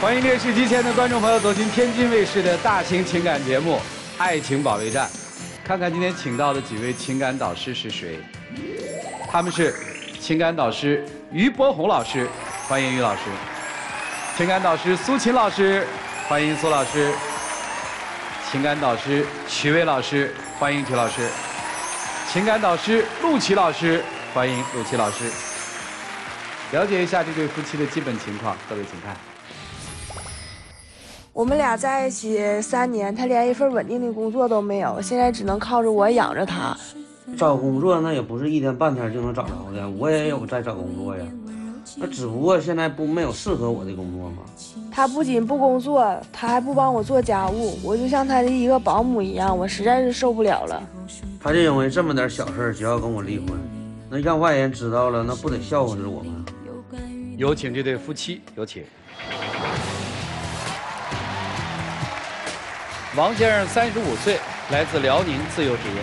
欢迎电视机前的观众朋友走进天津卫视的大型情感节目《爱情保卫战》，看看今天请到的几位情感导师是谁？他们是情感导师于波红老师，欢迎于老师；情感导师苏琴老师，欢迎苏老师；情感导师曲薇老师，欢迎曲老师；情感导师陆琪老师，欢迎陆琪老师。了解一下这对夫妻的基本情况，各位请看。我们俩在一起三年，他连一份稳定的工作都没有，现在只能靠着我养着他。找工作那也不是一天半天就能找着的，我也有在找工作呀。那只不过现在不没有适合我的工作吗？他不仅不工作，他还不帮我做家务，我就像他的一个保姆一样，我实在是受不了了。他就因为这么点小事就要跟我离婚，那让外人知道了，那不得笑话死我们？有请这对夫妻，有请。王先生三十五岁，来自辽宁，自由职业；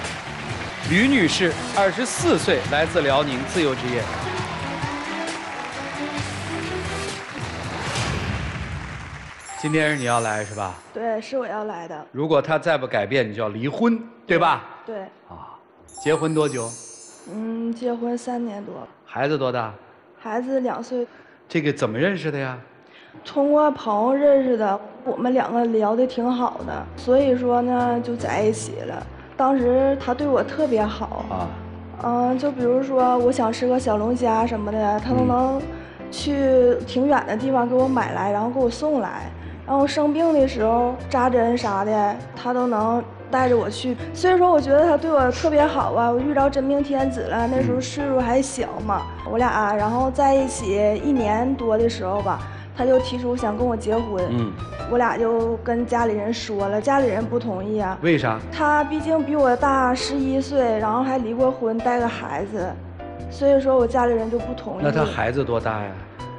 吕女士二十四岁，来自辽宁，自由职业。今天是你要来是吧？对，是我要来的。如果他再不改变，你就要离婚，对吧？对。啊，结婚多久？嗯，结婚三年多。孩子多大？孩子两岁。这个怎么认识的呀？通过朋友认识的，我们两个聊的挺好的，所以说呢就在一起了。当时他对我特别好啊，嗯，就比如说我想吃个小龙虾什么的，他都能去挺远的地方给我买来，然后给我送来。然后生病的时候扎针啥的，他都能带着我去。所以说我觉得他对我特别好啊。我遇到真命天子了，那时候岁数还小嘛，我俩然后在一起一年多的时候吧。他就提出想跟我结婚，嗯，我俩就跟家里人说了，家里人不同意啊。为啥？他毕竟比我大十一岁，然后还离过婚，带个孩子，所以说我家里人就不同意。那他孩子多大呀？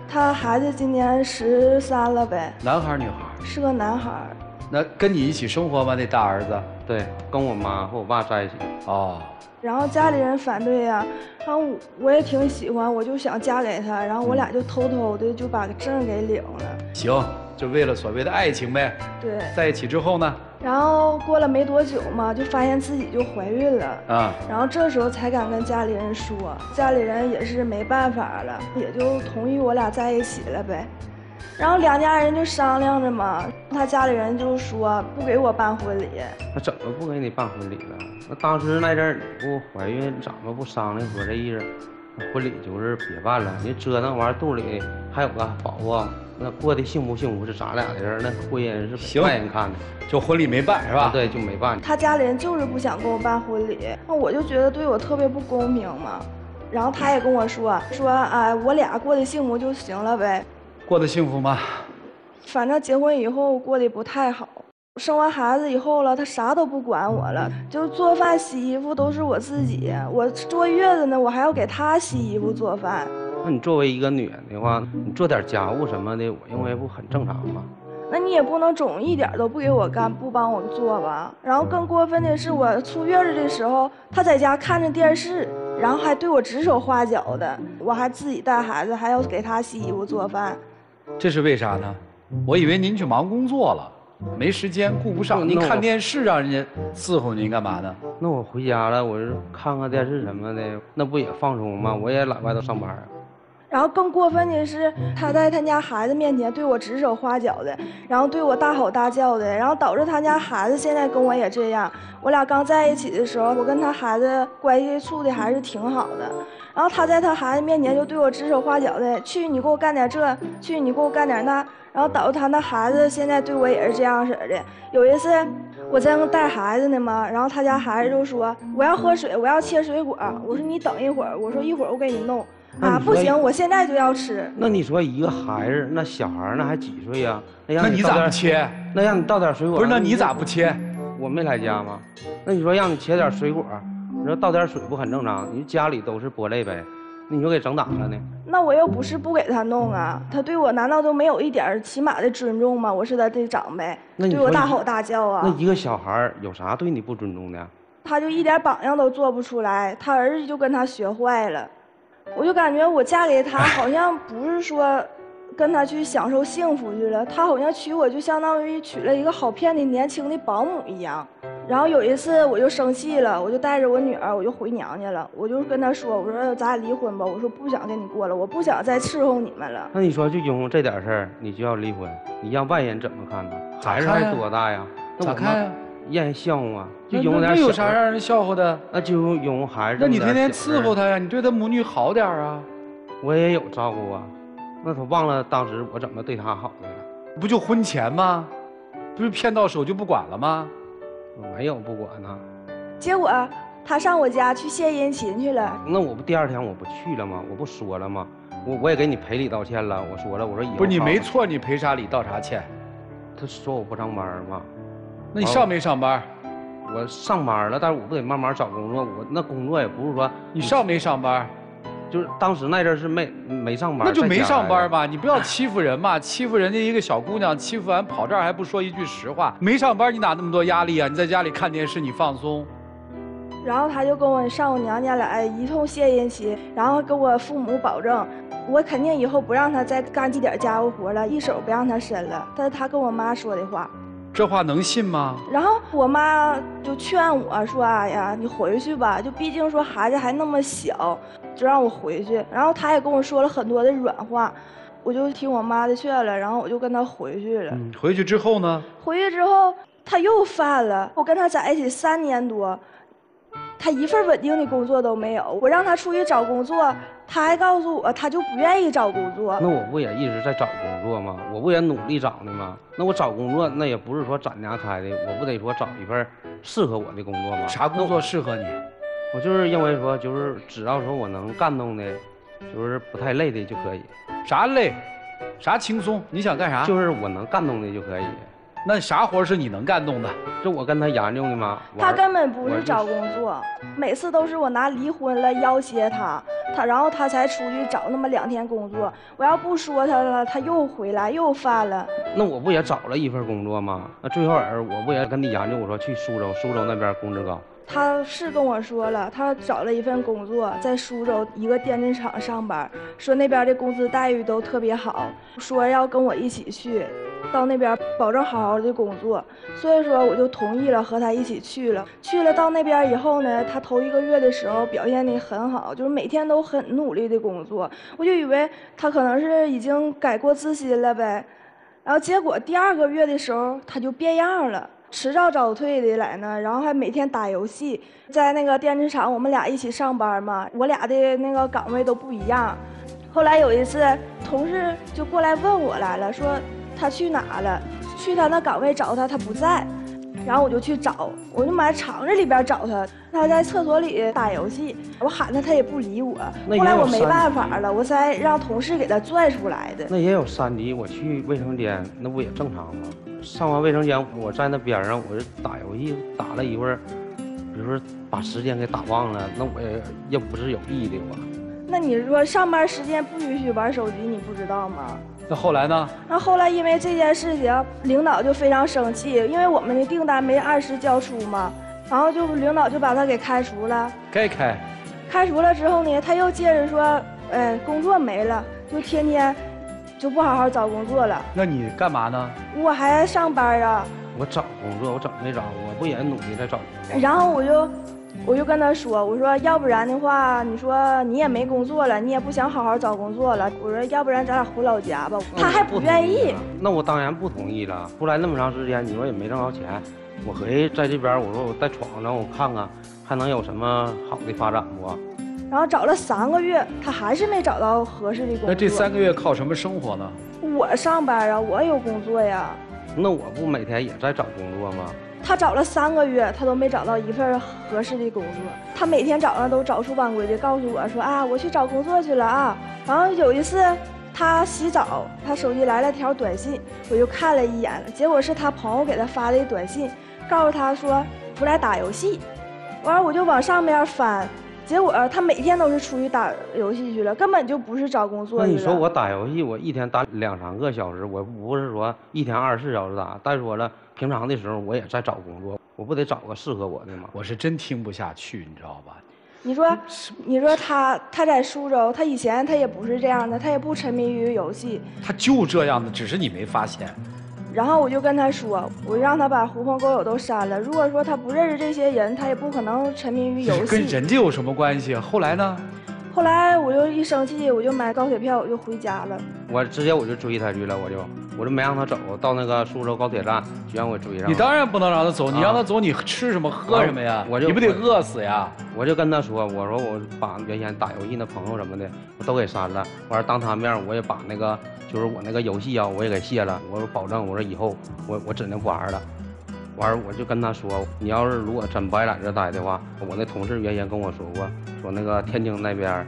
他孩子今年十三了呗。男孩女孩？是个男孩。那跟你一起生活吗？那大儿子？对，跟我妈和我爸在一起。哦。然后家里人反对呀，然后我也挺喜欢，我就想嫁给他，然后我俩就偷偷的就把证给领了。行，就为了所谓的爱情呗。对。在一起之后呢？然后过了没多久嘛，就发现自己就怀孕了啊。然后这时候才敢跟家里人说，家里人也是没办法了，也就同意我俩在一起了呗。然后两家人就商量着嘛，他家里人就说不给我办婚礼。那怎么不给你办婚礼了？那当时那阵儿你不怀孕，咱们不商量说这意思，婚礼就是别办了。你折腾完肚里还有个宝宝，那过得幸不幸福是咱俩的事儿那婚姻是外人看的，就婚礼没办是吧？对，就没办。他家里人就是不想跟我办婚礼，那我就觉得对我特别不公平嘛。然后他也跟我说说，哎，我俩过得幸福就行了呗。过得幸福吗？反正结婚以后过得不太好。生完孩子以后了，他啥都不管我了，就做饭洗衣服都是我自己。我坐月子呢，我还要给他洗衣服做饭。那你作为一个女人的话，你做点家务什么的，我认为不很正常吗？那你也不能总一点都不给我干，不帮我做吧？然后更过分的是，我出月子的时候，他在家看着电视，然后还对我指手画脚的，我还自己带孩子，还要给他洗衣服做饭。这是为啥呢？我以为您去忙工作了，没时间顾不上。您看电视让人家伺候您干嘛呢？那我回家了，我是看看电视什么的，那不也放松吗？我也懒外头上班啊。然后更过分的是，他在他家孩子面前对我指手画脚的，然后对我大吼大叫的，然后导致他家孩子现在跟我也这样。我俩刚在一起的时候，我跟他孩子关系处的还是挺好的。然后他在他孩子面前就对我指手画脚的，去你给我干点这，去你给我干点那，然后导致他那孩子现在对我也是这样式的。有一次我在那带孩子呢嘛，然后他家孩子就说我要喝水，我要切水果。我说你等一会儿，我说一会儿我给你弄。啊，不行，我现在就要吃。那你说一个孩子，那小孩那还几岁呀？那你咋不切？那让你倒点水果。不是，那你咋不切？我没来家吗？那你说让你切点水果？你说倒点水不很正常？你家里都是玻璃杯，那你就给整咋了呢？那我又不是不给他弄啊，他对我难道都没有一点起码的尊重吗？我是他的长辈，对我大吼大叫啊。那一个小孩有啥对你不尊重的？他就一点榜样都做不出来，他儿子就跟他学坏了，我就感觉我嫁给他好像不是说跟他去享受幸福去了。他好像娶我就相当于娶了一个好骗的年轻的保姆一样。然后有一次我就生气了，我就带着我女儿我就回娘家了。我就跟他说：“我说咱俩离婚吧，我说不想跟你过了，我不想再伺候你们了。”那你说就因为这点事儿你就要离婚？你让外人怎么看呢？孩子还多大呀？咋看呀？让人笑话啊？就因为点有啥让人笑话的？那就因为孩子。那你天天伺候他呀？你对他母女好点啊？我也有照顾啊。那他忘了当时我怎么对他好的了？不就婚前吗？不是骗到手就不管了吗？没有不管呢，结果他上我家去献殷勤去了。那我不第二天我不去了吗？我不说了吗？我我也给你赔礼道歉了。我说了，我说以后不是你没错，你赔啥礼道啥歉？他说我不上班吗？那你上没上班？我上班了，但是我不得慢慢找工作。我那工作也不是说你上没上班？就是当时那阵是没没上班，那就没上班吧。你不要欺负人嘛，欺负人家一个小姑娘，欺负完跑这儿还不说一句实话。没上班你哪那么多压力啊？你在家里看电视你放松。然后他就跟我上我娘家来一通献殷勤，然后跟我父母保证，我肯定以后不让他再干这点家务活了，一手不让他伸了。这是他跟我妈说的话。这话能信吗？然后我妈就劝我说：“哎呀，你回去吧，就毕竟说孩子还那么小，就让我回去。”然后她也跟我说了很多的软话，我就听我妈的劝了，然后我就跟她回去了。回去之后呢？回去之后她又犯了。我跟她在一起三年多。他一份稳定的工作都没有，我让他出去找工作，他还告诉我他就不愿意找工作。那我不也一直在找工作吗？我不也努力找呢吗？那我找工作那也不是说攒家开的，我不得说找一份适合我的工作吗？啥工作适合你？我就是认为说，就是只要说我能干动的，就是不太累的就可以。啥累？啥轻松？你想干啥？就是我能干动的就可以。那啥活是你能干动的？这我跟他研究的吗？他根本不是找工作，每次都是我拿离婚来要挟他，他然后他才出去找那么两天工作。我要不说他了，他又回来又犯了。那我不也找了一份工作吗？那最后儿我不也跟你研究？我说去苏州，苏州那边工资高。他是跟我说了，他找了一份工作，在苏州一个电子厂上班，说那边的工资待遇都特别好，说要跟我一起去。到那边保证好好的工作，所以说我就同意了和他一起去了。去了到那边以后呢，他头一个月的时候表现的很好，就是每天都很努力的工作。我就以为他可能是已经改过自新了呗，然后结果第二个月的时候他就变样了，迟到早退的来呢，然后还每天打游戏。在那个电子厂，我们俩一起上班嘛，我俩的那个岗位都不一样。后来有一次，同事就过来问我来了，说。他去哪了？去他那岗位找他，他不在。然后我就去找，我就埋厂子里边找他。他在厕所里打游戏，我喊他，他也不理我。后来我没办法了，我才让同事给他拽出来的。那也有三级，我去卫生间，那不也正常吗？上完卫生间，我在那边上，我就打游戏，打了一会儿，比如说把时间给打忘了，那我也也不是有意的吧？那你说上班时间不允许玩手机，你不知道吗？那后来呢？那后来因为这件事情，领导就非常生气，因为我们的订单没按时交出嘛，然后就领导就把他给开除了。该开。开除了之后呢，他又接着说，哎，工作没了，就天天就不好好找工作了。那你干嘛呢？我还上班啊。我找工作，我怎么没找？我不也努力在找工作？然后我就。我就跟他说：“我说要不然的话，你说你也没工作了，你也不想好好找工作了。我说要不然咱俩回老家吧。”他还不愿意。那我当然不同意了。出来那么长时间，你说也没挣着钱，我合计在这边，我说我再闯闯，我看看还能有什么好的发展不？然后找了三个月，他还是没找到合适的工作。那这三个月靠什么生活呢？我上班啊，我有工作呀。那我不每天也在找工作吗？他找了三个月，他都没找到一份合适的工作。他每天早上都早出晚归的告诉我说：“啊，我去找工作去了啊。”然后有一次，他洗澡，他手机来了条短信，我就看了一眼，结果是他朋友给他发的短信，告诉他说出来打游戏。完了，我就往上面翻。结果他每天都是出去打游戏去了，根本就不是找工作。那你说我打游戏，我一天打两三个小时，我不是说一天二十四小时打。再说了，平常的时候我也在找工作，我不得找个适合我的吗？我是真听不下去，你知道吧？你说，你说他他在苏州，他以前他也不是这样的，他也不沉迷于游戏。他就这样的，只是你没发现。然后我就跟他说，我让他把狐朋狗友都删了。如果说他不认识这些人，他也不可能沉迷于游戏。跟人家有什么关系？后来呢？后来我就一生气，我就买高铁票，我就回家了。我直接我就追他去了，我就我就没让他走到那个苏州高铁站，就让我追上。你当然不能让他走，你让他走，你吃什么喝什么呀？我就你不得饿死呀？我就跟他说，我说我把原先打游戏那朋友什么的我都给删了，完了当他面我也把那个就是我那个游戏啊我也给卸了，我说保证我说以后我我指定不玩了。完了我就跟他说，你要是如果真不爱在这待的话，我那同事原先跟我说过，说那个天津那边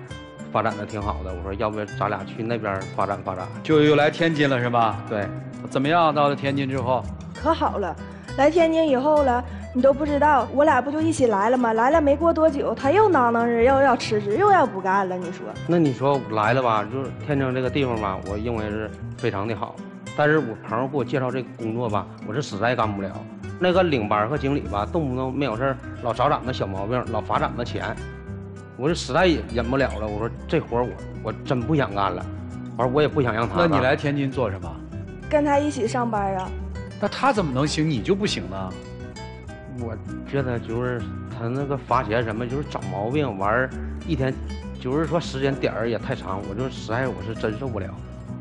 发展的挺好的，我说要不咱俩去那边发展发展，就又来天津了是吧？对，怎么样？到了天津之后，可好了，来天津以后了，你都不知道，我俩不就一起来了吗？来了没过多久，他又囔囔着又要辞职，又要不干了，你说？那你说来了吧，就是天津这个地方吧，我认为是非常的好，但是我朋友给我介绍这个工作吧，我是实在干不了。那个领班和经理吧，动不动没有事老找咱们小毛病，老罚咱们钱，我是实在忍忍不了了。我说这活我我真不想干了，完我也不想让他。那你来天津做什么？跟他一起上班啊。那他怎么能行，你就不行呢？我觉得就是他那个罚钱什么，就是找毛病，玩一天，就是说时间点儿也太长，我就实在我是真受不了。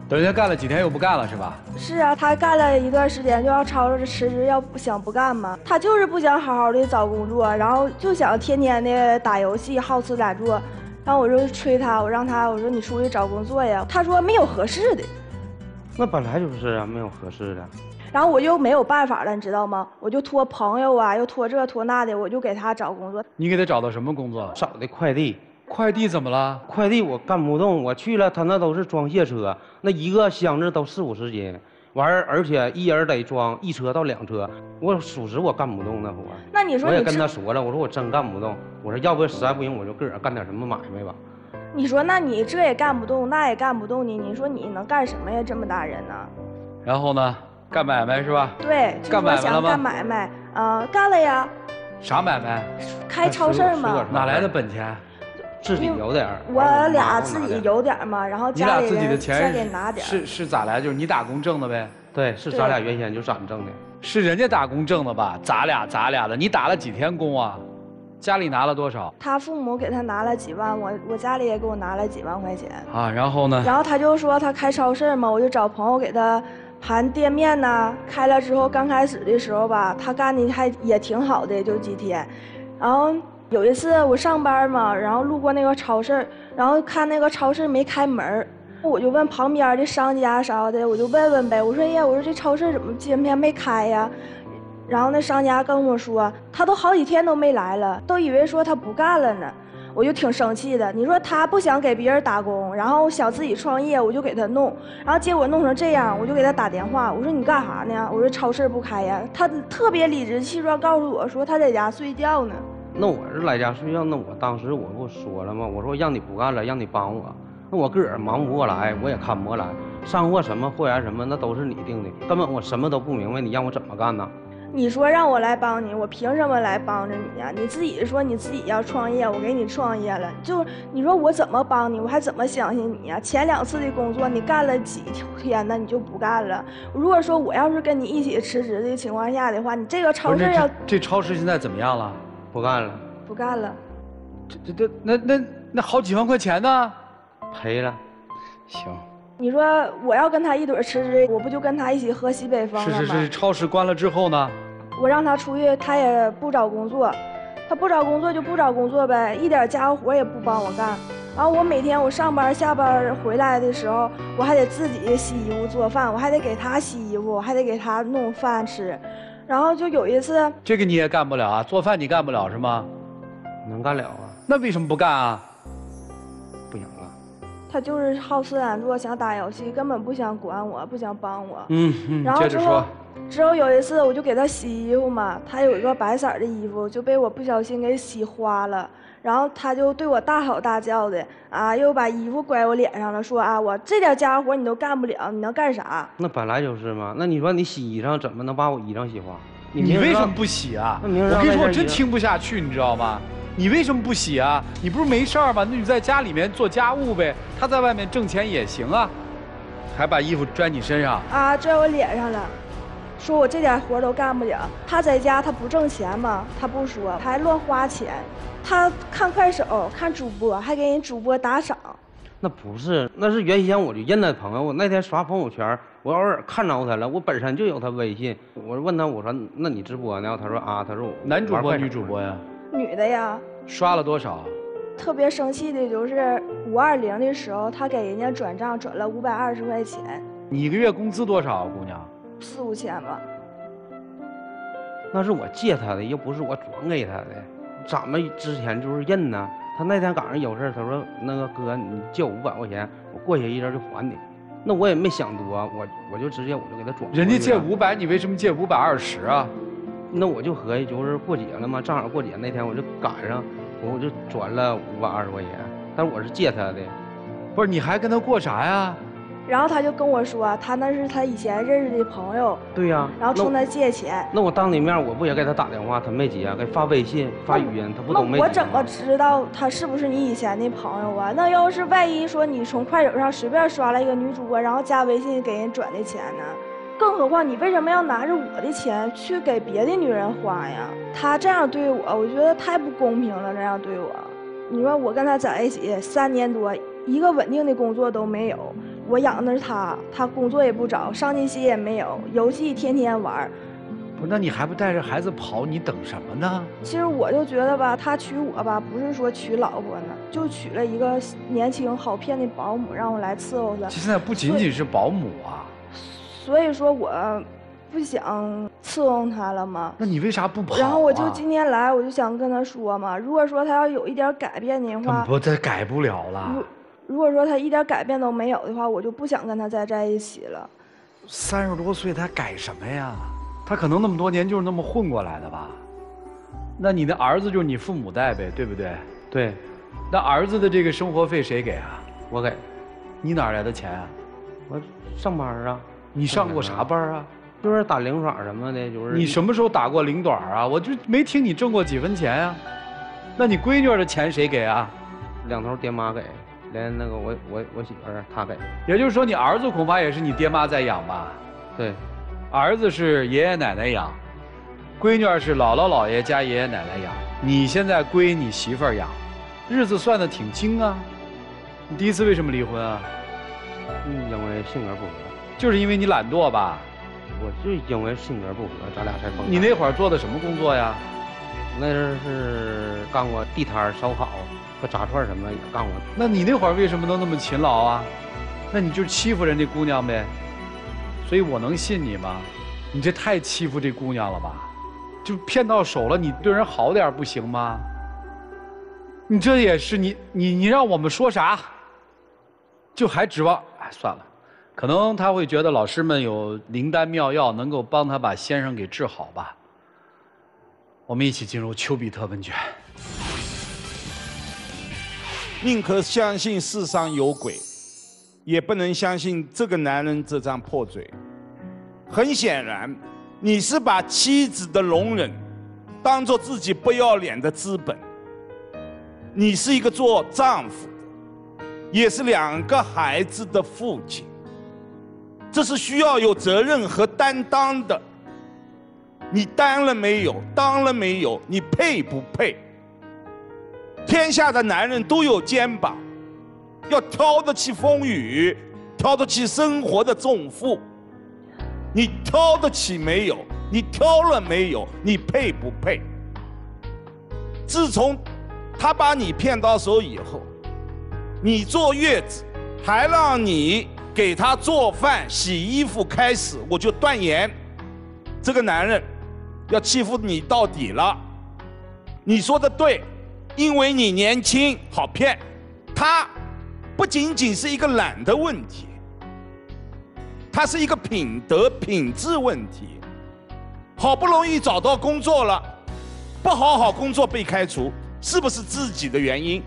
等人家干了几天又不干了是吧？是啊，他干了一段时间就要吵着辞职，要不想不干嘛？他就是不想好好的找工作，然后就想天天的打游戏，好吃懒做。然后我就催他，我让他我说你出去找工作呀。他说没有合适的。那本来就是啊，没有合适的。然后我又没有办法了，你知道吗？我就托朋友啊，又托这托那的，我就给他找工作。你给他找到什么工作？找的快递。快递怎么了？快递我干不动，我去了，他那都是装卸车，那一个箱子都四五十斤，完儿而且一人得装一车到两车，我属实我干不动那活。那你说我也跟他说了，我说我真干不动，我说要不实在不行我就个儿干点什么买卖吧。你说那你这也干不动，那也干不动呢？你说你能干什么呀？这么大人呢？然后呢？干买卖是吧？对，干买卖了干买卖，啊，干了呀。啥买卖？开超市吗。哪来的本钱？自己有点儿我俩自己有点嘛，然后家里人再给拿点儿是是咋来？就是你打工挣的呗？对，是咱俩原先就咱挣的。是人家打工挣的吧？咱俩咱俩的，你打了几天工啊？家里拿了多少？他父母给他拿了几万，我我家里也给我拿了几万块钱。啊，然后呢？然后他就说他开超市嘛，我就找朋友给他盘店面呢。开了之后，刚开始的时候吧，他干的还也挺好的，就几天，然后。有一次我上班嘛，然后路过那个超市，然后看那个超市没开门我就问旁边的商家啥的，我就问问呗。我说呀，我说这超市怎么今天没开呀？然后那商家跟我说，他都好几天都没来了，都以为说他不干了呢。我就挺生气的。你说他不想给别人打工，然后想自己创业，我就给他弄，然后结果弄成这样，我就给他打电话，我说你干啥呢？我说超市不开呀。他特别理直气壮告诉我说他在家睡觉呢。那我是来家睡觉，那我当时我不说了吗？我说让你不干了，让你帮我。那我个儿忙不过来，我也看不过来。上货什么货源什么，那都是你定的，根本我什么都不明白，你让我怎么干呢？你说让我来帮你，我凭什么来帮着你呀？你自己说你自己要创业，我给你创业了，就你说我怎么帮你，我还怎么相信你呀？前两次的工作你干了几天呢？你就不干了？如果说我要是跟你一起辞职的情况下的话，你这个超市要这超市现在怎么样了？不干了，不干了，这这这那那那好几万块钱呢，赔了，行。你说我要跟他一对辞职，我不就跟他一起喝西北风了吗？是是是，超市关了之后呢？我让他出去，他也不找工作，他不找工作就不找工作呗，一点家务活也不帮我干。然后我每天我上班下班回来的时候，我还得自己洗衣服做饭，我还得给他洗衣服，还得给他弄饭吃。然后就有一次，这个你也干不了啊？做饭你干不了是吗？能干了啊？那为什么不干啊？不行了。他就是好吃懒做，想打游戏，根本不想管我，不想帮我。嗯嗯。然后之后，之后有一次我就给他洗衣服嘛，他有一个白色的衣服就被我不小心给洗花了。然后他就对我大吼大叫的，啊，又把衣服拐我脸上了，说啊，我这点家活你都干不了，你能干啥？那本来就是嘛。那你说你洗衣裳怎么能把我衣裳洗花？你为什么不洗啊？我跟你说，我真听不下去，你知道吗？你为什么不洗啊？你不是没事儿吗？那你在家里面做家务呗，他在外面挣钱也行啊，还把衣服拽你身上啊，拽我脸上了，说我这点活都干不了。他在家他不挣钱吗？他不说，他还乱花钱，他看快手看主播，还给人主播打赏。那不是，那是原先我就认他朋友。我那天刷朋友圈，我偶尔看着他了。我本身就有他微信，我问他，我说那你直播呢？他说啊，他说男主播女主播呀？女的呀。刷了多少？特别生气的就是五二零的时候，他给人家转账转了五百二十块钱。你一个月工资多少，姑娘？四五千吧。那是我借他的，又不是我转给他的。咱们之前就是认呢。他那天赶上有事他说那个哥，你借我五百块钱，我过去一阵就还你。那我也没想多，我我就直接我就给他转。人家借五百，你为什么借五百二十啊？那我就合计就是过节了嘛，正好过节那天我就赶上，我就转了五百二十块钱。但是我是借他的，不是你还跟他过啥呀？然后他就跟我说，他那是他以前认识的朋友。对呀。然后冲他借钱。那我当你面我不也给他打电话，他没接，给发微信发语音，他不都没接。我怎么知道他是不是你以前的朋友啊？那要是万一说你从快手上随便刷了一个女主播，然后加微信给人转的钱呢？更何况你为什么要拿着我的钱去给别的女人花呀？他这样对我，我觉得太不公平了。这样对我，你说我跟他在一起三年多，一个稳定的工作都没有。我养的是他，他工作也不找，上进心也没有，游戏天天玩。不，那你还不带着孩子跑？你等什么呢？其实我就觉得吧，他娶我吧，不是说娶老婆呢，就娶了一个年轻好骗的保姆，让我来伺候他。现在不仅仅是保姆啊。所以说我不想伺候他了吗？那你为啥不跑？然后我就今天来，我就想跟他说嘛，如果说他要有一点改变的话，不，他改不了了。如果说他一点改变都没有的话，我就不想跟他再在一起了。三十多岁他改什么呀？他可能那么多年就是那么混过来的吧？那你的儿子就是你父母带呗，对不对？对。那儿子的这个生活费谁给啊？我给。你哪来的钱啊？我上班啊。你上过啥班啊？就是打零耍什么的，就是。你什么时候打过零短啊？我就没听你挣过几分钱啊。那你闺女的钱谁给啊？两头爹妈给。连那个我我我媳妇儿她给，也就是说你儿子恐怕也是你爹妈在养吧？对，儿子是爷爷奶奶养，闺女儿是姥姥姥爷加爷爷奶奶养，你现在归你媳妇儿养，日子算的挺精啊。你第一次为什么离婚啊？嗯，因为性格不合。就是因为你懒惰吧？我就因为性格不合，咱俩才分。你那会儿做的什么工作呀？那是干过地摊烧烤。和炸串什么也干过。那你那会儿为什么能那么勤劳啊？那你就欺负人家姑娘呗。所以我能信你吗？你这太欺负这姑娘了吧？就骗到手了，你对人好点不行吗？你这也是你你你让我们说啥？就还指望哎算了，可能他会觉得老师们有灵丹妙药，能够帮他把先生给治好吧。我们一起进入丘比特温泉。宁可相信世上有鬼，也不能相信这个男人这张破嘴。很显然，你是把妻子的容忍当做自己不要脸的资本。你是一个做丈夫的，也是两个孩子的父亲。这是需要有责任和担当的。你担了没有？当了没有？你配不配？天下的男人都有肩膀，要挑得起风雨，挑得起生活的重负。你挑得起没有？你挑了没有？你配不配？自从他把你骗到手以后，你坐月子，还让你给他做饭、洗衣服，开始我就断言，这个男人要欺负你到底了。你说的对。因为你年轻好骗，他不仅仅是一个懒的问题，他是一个品德品质问题。好不容易找到工作了，不好好工作被开除，是不是自己的原因？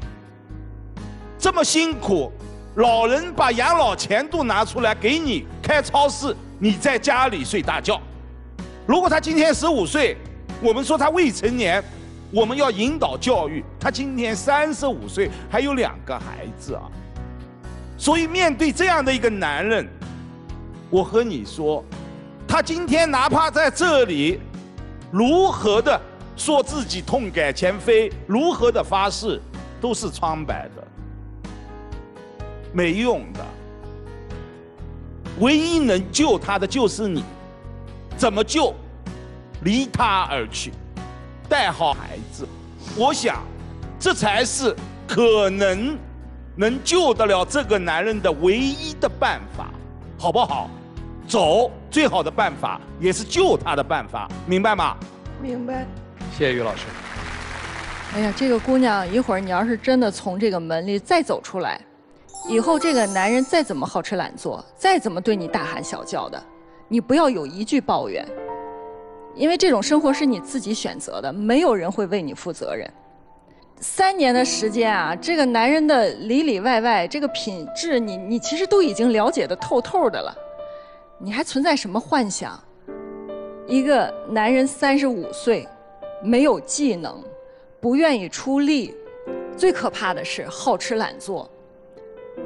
这么辛苦，老人把养老钱都拿出来给你开超市，你在家里睡大觉。如果他今天十五岁，我们说他未成年。我们要引导教育。他今年三十五岁，还有两个孩子啊。所以面对这样的一个男人，我和你说，他今天哪怕在这里，如何的说自己痛改前非，如何的发誓，都是苍白的，没用的。唯一能救他的就是你，怎么救？离他而去，带好孩子。我想，这才是可能。能救得了这个男人的唯一的办法，好不好？走，最好的办法也是救他的办法，明白吗？明白。谢谢于老师。哎呀，这个姑娘，一会儿你要是真的从这个门里再走出来，以后这个男人再怎么好吃懒做，再怎么对你大喊小叫的，你不要有一句抱怨，因为这种生活是你自己选择的，没有人会为你负责任。三年的时间啊，这个男人的里里外外，这个品质，你你其实都已经了解的透透的了，你还存在什么幻想？一个男人三十五岁，没有技能，不愿意出力，最可怕的是好吃懒做，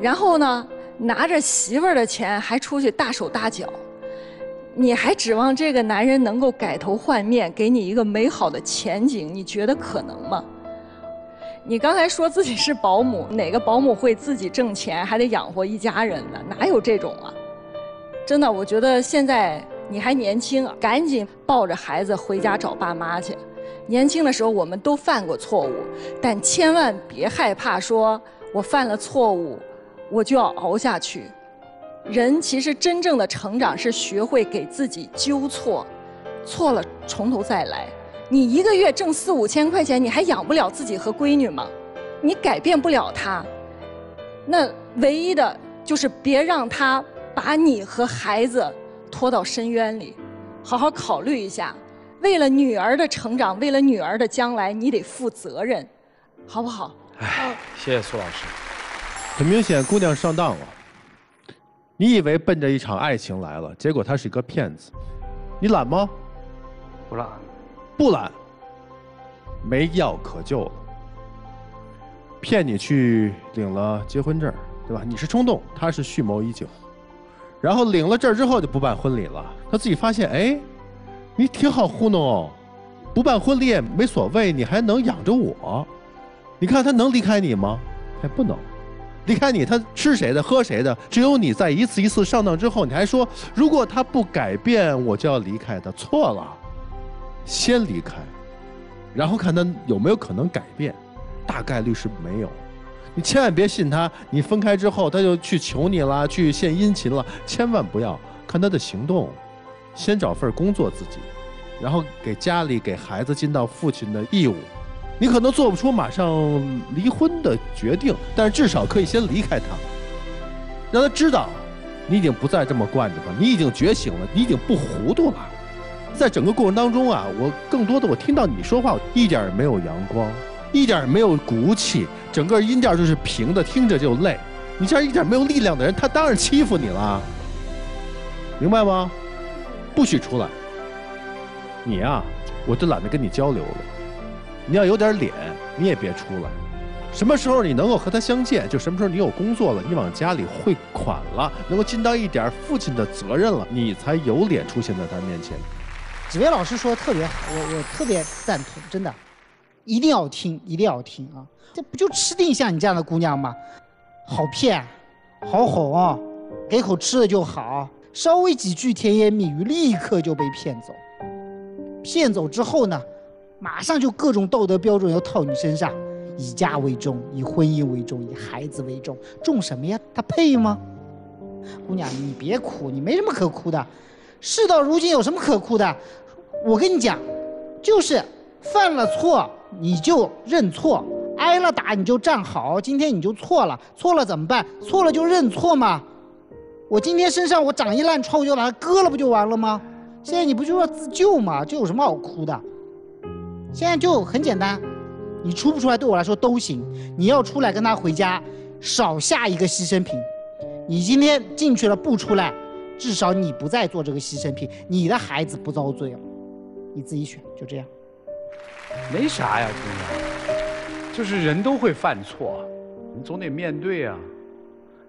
然后呢，拿着媳妇儿的钱还出去大手大脚，你还指望这个男人能够改头换面，给你一个美好的前景？你觉得可能吗？你刚才说自己是保姆，哪个保姆会自己挣钱还得养活一家人呢？哪有这种啊？真的，我觉得现在你还年轻，赶紧抱着孩子回家找爸妈去。年轻的时候我们都犯过错误，但千万别害怕说我犯了错误，我就要熬下去。人其实真正的成长是学会给自己纠错，错了从头再来。你一个月挣四五千块钱，你还养不了自己和闺女吗？你改变不了他，那唯一的就是别让他把你和孩子拖到深渊里。好好考虑一下，为了女儿的成长，为了女儿的将来，你得负责任，好不好？哎，谢谢苏老师。很明显，姑娘上当了。你以为奔着一场爱情来了，结果他是一个骗子。你懒吗？不懒。不懒，没药可救了。骗你去领了结婚证，对吧？你是冲动，他是蓄谋已久。然后领了证之后就不办婚礼了。他自己发现，哎，你挺好糊弄哦，不办婚礼也没所谓，你还能养着我。你看他能离开你吗？还不能离开你，他吃谁的喝谁的。只有你在一次一次上当之后，你还说，如果他不改变，我就要离开他。错了。先离开，然后看他有没有可能改变，大概率是没有。你千万别信他，你分开之后他就去求你了，去献殷勤了，千万不要看他的行动。先找份工作自己，然后给家里给孩子尽到父亲的义务。你可能做不出马上离婚的决定，但是至少可以先离开他，让他知道你已经不再这么惯着他，你已经觉醒了，你已经不糊涂了。在整个过程当中啊，我更多的我听到你说话一点也没有阳光，一点也没有骨气，整个音调就是平的，听着就累。你这样一点没有力量的人，他当然欺负你了，明白吗？不许出来。你呀，我就懒得跟你交流了。你要有点脸，你也别出来。什么时候你能够和他相见，就什么时候你有工作了，你往家里汇款了，能够尽到一点父亲的责任了，你才有脸出现在他面前。紫薇老师说的特别好，我我特别赞同，真的，一定要听，一定要听啊！这不就吃定像你这样的姑娘吗？好骗，好哄，给口吃的就好，稍微几句甜言蜜语，立刻就被骗走。骗走之后呢，马上就各种道德标准要套你身上，以家为重，以婚姻为重，以孩子为重，重什么呀？他配吗？姑娘，你别哭，你没什么可哭的。事到如今有什么可哭的？我跟你讲，就是犯了错你就认错，挨了打你就站好。今天你就错了，错了怎么办？错了就认错嘛。我今天身上我长一烂疮，我就把它割了，不就完了吗？现在你不就要自救吗？这有什么好哭的？现在就很简单，你出不出来对我来说都行。你要出来跟他回家，少下一个牺牲品。你今天进去了不出来。至少你不再做这个牺牲品，你的孩子不遭罪了，你自己选，就这样。没啥呀，姑娘，就是人都会犯错，你总得面对啊。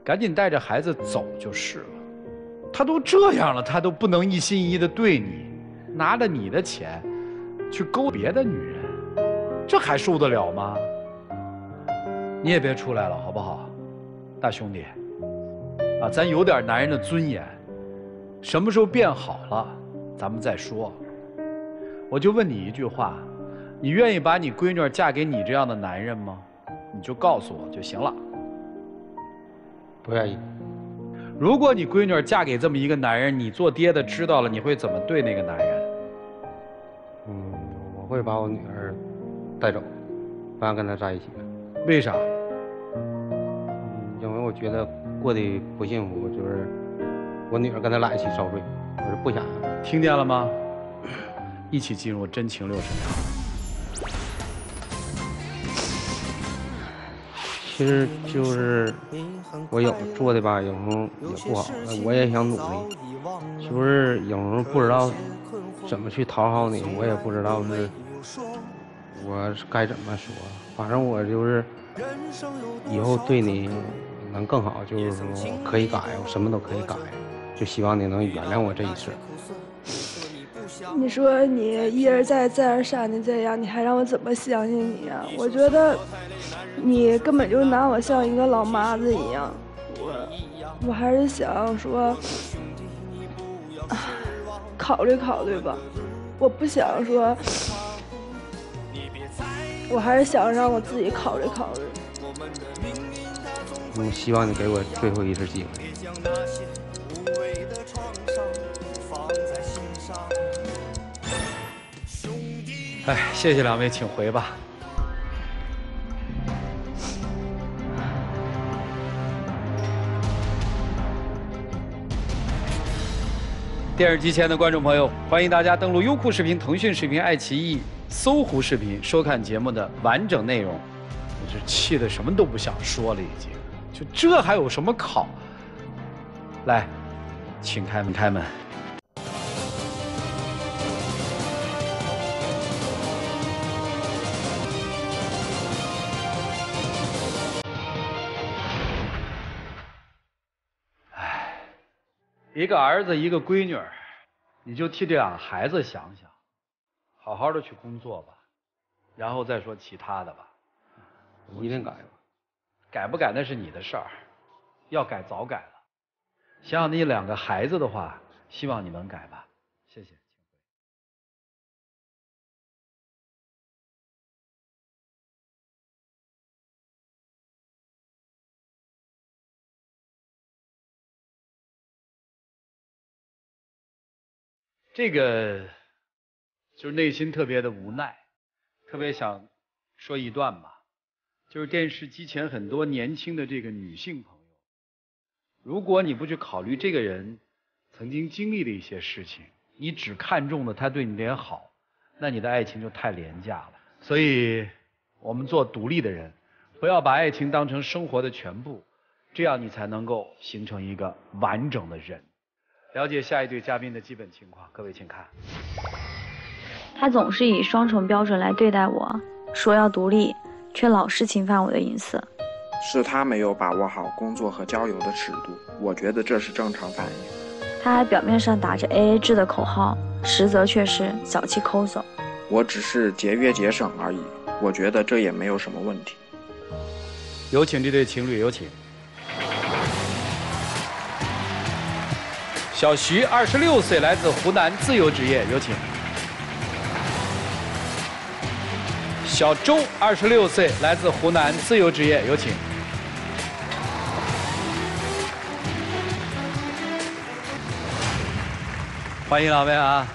赶紧带着孩子走就是了。他都这样了，他都不能一心一意的对你，拿着你的钱去勾别的女人，这还受得了吗？你也别出来了，好不好，大兄弟？啊，咱有点男人的尊严。什么时候变好了，咱们再说。我就问你一句话，你愿意把你闺女嫁给你这样的男人吗？你就告诉我就行了。不愿意。如果你闺女嫁给这么一个男人，你做爹的知道了，你会怎么对那个男人？嗯，我会把我女儿带走，不想跟她在一起了。为啥？因为我觉得过得不幸福，就是我女儿跟她俩一起遭罪，我是不想。听见了吗？一起进入真情六十秒。其实就是我有做的吧，有时候也不好，我也想努力。就是有时候不知道怎么去讨好你，我也不知道是我该怎么说。反正我就是以后对你能更好，就是说可以改，我什么都可以改，就希望你能原谅我这一次。你说你一而再再而三的这样，你还让我怎么相信你啊？我觉得你根本就拿我像一个老妈子一样。我我还是想说，考虑考虑吧。我不想说，我还是想让我自己考虑考虑。我希望你给我最后一次机会。哎，谢谢两位，请回吧。电视机前的观众朋友，欢迎大家登录优酷视频、腾讯视频、爱奇艺、搜狐视频收看节目的完整内容。我是气的什么都不想说了，已经。就这还有什么考？来，请开门，开门。一个儿子，一个闺女儿，你就替这两个孩子想想，好好的去工作吧，然后再说其他的吧。一定改吧，改不改那是你的事儿，要改早改了。想想那两个孩子的话，希望你能改吧。这个就是内心特别的无奈，特别想说一段吧，就是电视机前很多年轻的这个女性朋友，如果你不去考虑这个人曾经经历的一些事情，你只看中了他对你点好，那你的爱情就太廉价了。所以，我们做独立的人，不要把爱情当成生活的全部，这样你才能够形成一个完整的人。了解下一对嘉宾的基本情况，各位请看。他总是以双重标准来对待我，说要独立，却老是侵犯我的隐私。是他没有把握好工作和交友的尺度，我觉得这是正常反应。他还表面上打着 AA 制的口号，实则却是小气抠搜。我只是节约节省而已，我觉得这也没有什么问题。有请这对情侣，有请。小徐，二十六岁，来自湖南，自由职业，有请。小周，二十六岁，来自湖南，自由职业，有请。欢迎两位啊！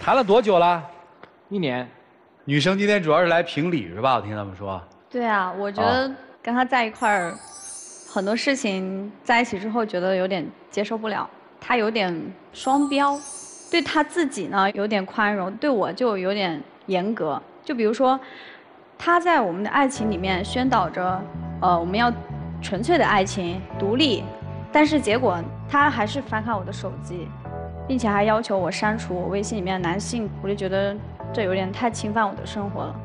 谈了多久了？一年。女生今天主要是来评理是吧？我听他们说。对啊，我觉得跟他在一块儿，很多事情在一起之后觉得有点接受不了。他有点双标，对他自己呢有点宽容，对我就有点严格。就比如说，他在我们的爱情里面宣导着，呃，我们要纯粹的爱情、独立，但是结果他还是翻看我的手机，并且还要求我删除我微信里面的男性，我就觉得这有点太侵犯我的生活了。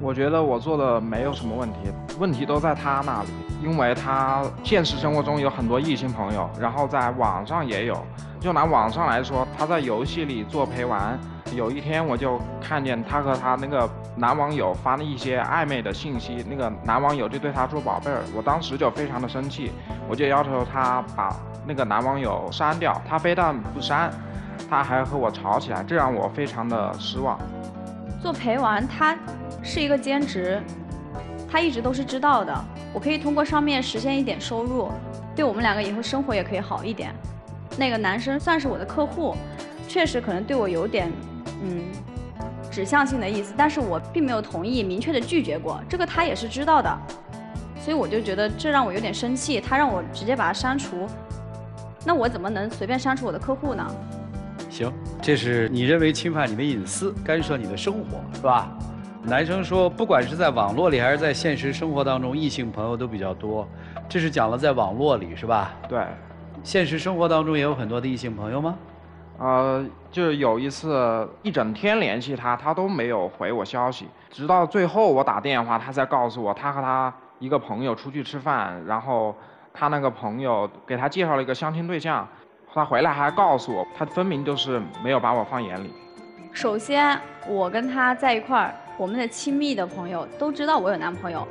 我觉得我做的没有什么问题，问题都在他那里，因为他现实生活中有很多异性朋友，然后在网上也有。就拿网上来说，他在游戏里做陪玩。有一天我就看见他和他那个男网友发了一些暧昧的信息，那个男网友就对他说“宝贝儿”，我当时就非常的生气，我就要求他把那个男网友删掉。他非但不删，他还和我吵起来，这让我非常的失望。做陪玩，他是一个兼职，他一直都是知道的。我可以通过上面实现一点收入，对我们两个以后生活也可以好一点。那个男生算是我的客户，确实可能对我有点，嗯，指向性的意思，但是我并没有同意，明确的拒绝过，这个他也是知道的，所以我就觉得这让我有点生气，他让我直接把他删除，那我怎么能随便删除我的客户呢？行，这是你认为侵犯你的隐私、干涉你的生活，是吧？男生说，不管是在网络里还是在现实生活当中，异性朋友都比较多，这是讲了在网络里，是吧？对。现实生活当中也有很多的异性朋友吗？呃，就是有一次一整天联系他，他都没有回我消息，直到最后我打电话，他才告诉我他和他一个朋友出去吃饭，然后他那个朋友给他介绍了一个相亲对象，他回来还告诉我，他分明就是没有把我放眼里。首先，我跟他在一块儿，我们的亲密的朋友都知道我有男朋友。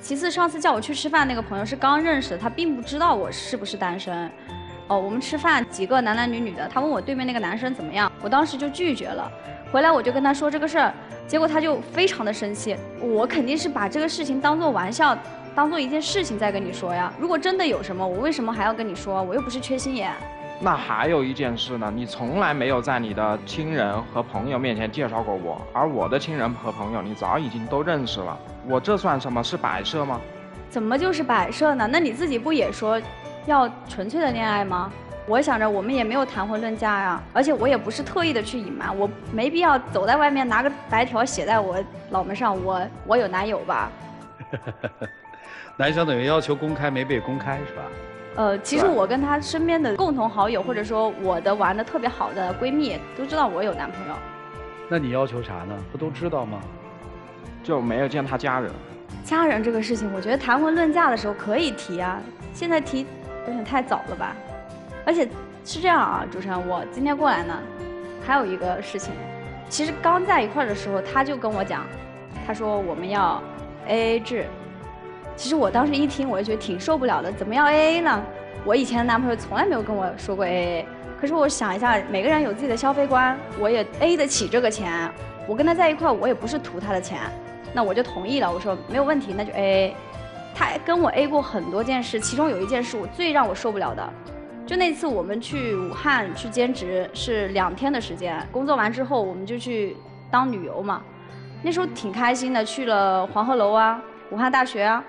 其次，上次叫我去吃饭那个朋友是刚认识的，他并不知道我是不是单身。哦，我们吃饭几个男男女女的，他问我对面那个男生怎么样，我当时就拒绝了。回来我就跟他说这个事儿，结果他就非常的生气。我肯定是把这个事情当做玩笑，当做一件事情在跟你说呀。如果真的有什么，我为什么还要跟你说？我又不是缺心眼。那还有一件事呢，你从来没有在你的亲人和朋友面前介绍过我，而我的亲人和朋友你早已经都认识了。我这算什么？是摆设吗？怎么就是摆设呢？那你自己不也说要纯粹的恋爱吗？我想着我们也没有谈婚论嫁呀，而且我也不是特意的去隐瞒，我没必要走在外面拿个白条写在我脑门上，我我有男友吧？男生等于要求公开没被公开是吧？呃，其实我跟她身边的共同好友，或者说我的玩的特别好的闺蜜，都知道我有男朋友。那你要求啥呢？不都知道吗？就没有见他家人。家人这个事情，我觉得谈婚论嫁的时候可以提啊，现在提有点太早了吧。而且是这样啊，主持人，我今天过来呢，还有一个事情。其实刚在一块的时候，他就跟我讲，他说我们要 A A 制。其实我当时一听，我就觉得挺受不了的，怎么要 A A 呢？我以前的男朋友从来没有跟我说过 A A。可是我想一下，每个人有自己的消费观，我也 A 得起这个钱。我跟他在一块，我也不是图他的钱。那我就同意了，我说没有问题，那就 A A。他跟我 A 过很多件事，其中有一件事我最让我受不了的，就那次我们去武汉去兼职是两天的时间，工作完之后我们就去当旅游嘛，那时候挺开心的，去了黄鹤楼啊、武汉大学啊，